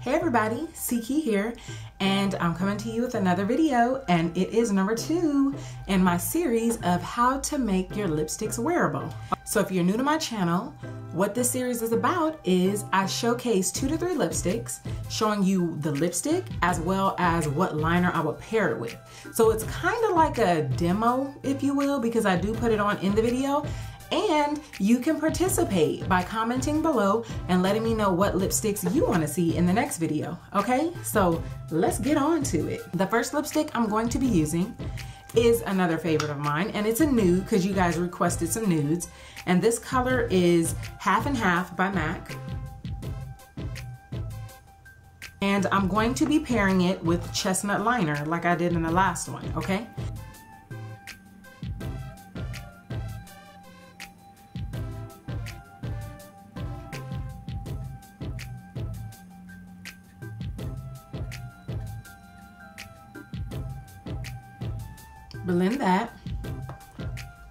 Hey everybody, C-Key here, and I'm coming to you with another video, and it is number two in my series of how to make your lipsticks wearable. So if you're new to my channel, what this series is about is I showcase two to three lipsticks, showing you the lipstick as well as what liner I would pair it with. So it's kind of like a demo, if you will, because I do put it on in the video, and you can participate by commenting below and letting me know what lipsticks you want to see in the next video. Okay, so let's get on to it. The first lipstick I'm going to be using is another favorite of mine and it's a nude because you guys requested some nudes. And this color is Half and Half by MAC. And I'm going to be pairing it with chestnut liner like I did in the last one, okay? Blend that.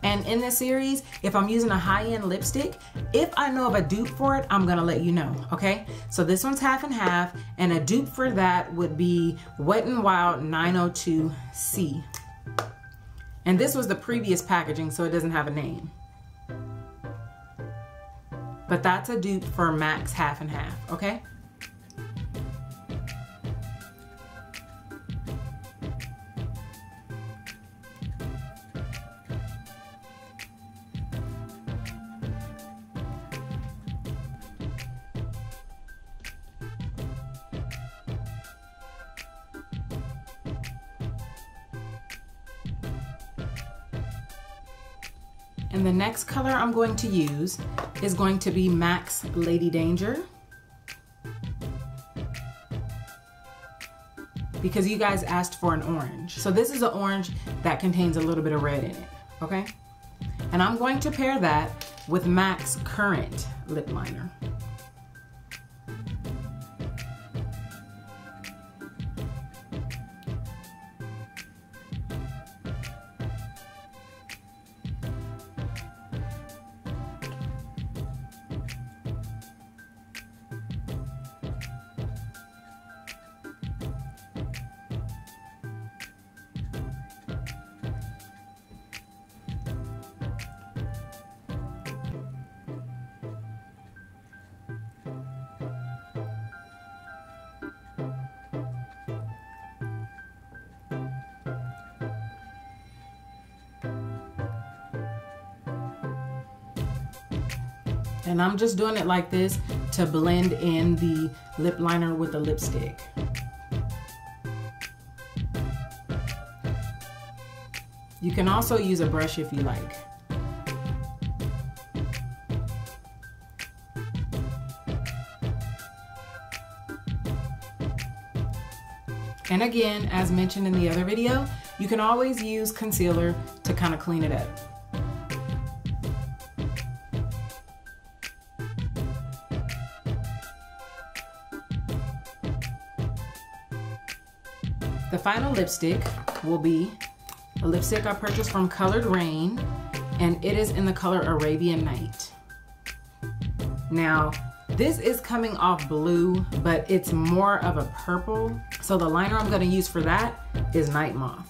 And in this series, if I'm using a high-end lipstick, if I know of a dupe for it, I'm gonna let you know, okay? So this one's half and half, and a dupe for that would be Wet n Wild 902C. And this was the previous packaging, so it doesn't have a name. But that's a dupe for MAC's half and half, okay? And the next color I'm going to use is going to be MAC's Lady Danger. Because you guys asked for an orange. So this is an orange that contains a little bit of red in it, okay? And I'm going to pair that with MAC's Currant lip liner. And I'm just doing it like this to blend in the lip liner with the lipstick. You can also use a brush if you like. And again, as mentioned in the other video, you can always use concealer to kind of clean it up. The final lipstick will be a lipstick I purchased from Coloured Raine, and it is in the color Arabian Night. Now, this is coming off blue, but it's more of a purple. So the liner I'm gonna use for that is Nightmoth.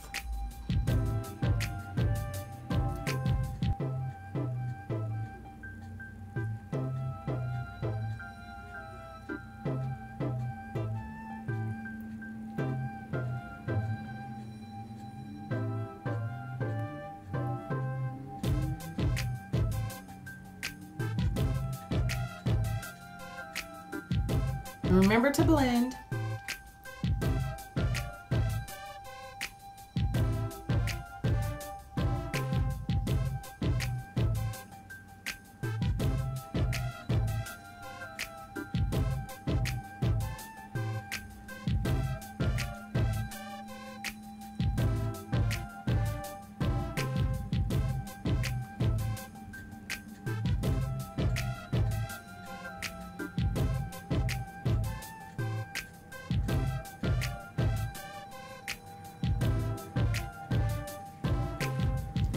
Remember to blend.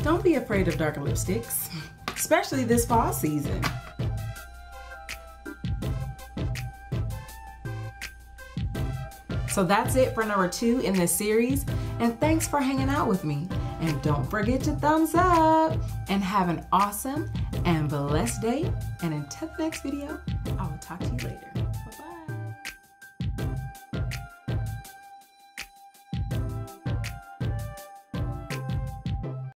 Don't be afraid of darker lipsticks, especially this fall season. So that's it for number two in this series. And thanks for hanging out with me. And don't forget to thumbs up and have an awesome and blessed day. And until the next video, I will talk to you later. Bye bye.